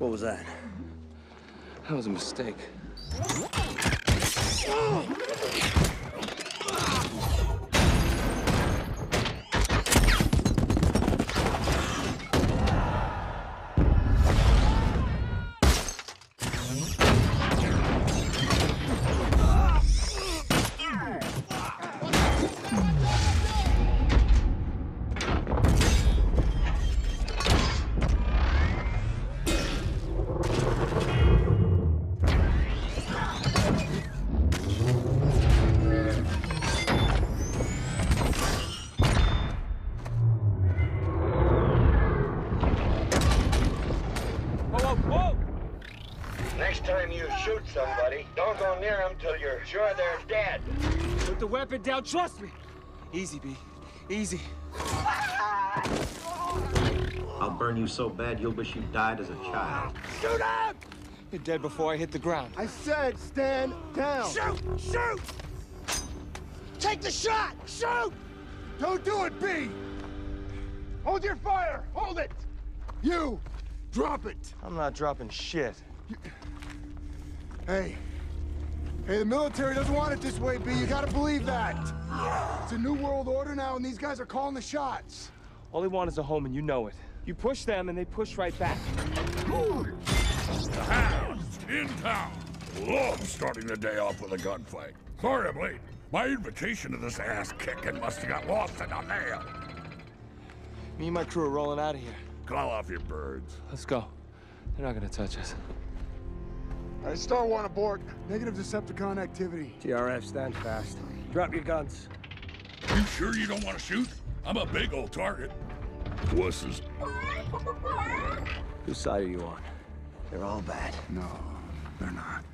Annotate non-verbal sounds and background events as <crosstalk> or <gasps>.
What was that? That was a mistake. <gasps> Oh! Next time you shoot somebody, don't go near them till you're sure they're dead. Put the weapon down, trust me! Easy, B. Easy. I'll burn you so bad you'll wish you died as a child. Shoot up! You're dead before I hit the ground. I said stand down. Shoot! Shoot! Take the shot! Shoot! Don't do it, B! Hold your fire! Hold it! You! Drop it! I'm not dropping shit. Hey. Hey, the military doesn't want it this way, B. You gotta believe that. It's a new world order now, and these guys are calling the shots. All they want is a home, and you know it. You push them, and they push right back. Hounds in town. Love starting the day off with a gunfight. Sorry I'm late. My invitation to this ass kicking must have got lost in the mail. Me and my crew are rolling out of here. Call off your birds. Let's go. They're not gonna touch us. All right, Star One aboard. Negative Decepticon activity. TRF, stand fast. Drop your guns. You sure you don't want to shoot? I'm a big old target. Wusses. Whose side are you on? They're all bad. No, they're not.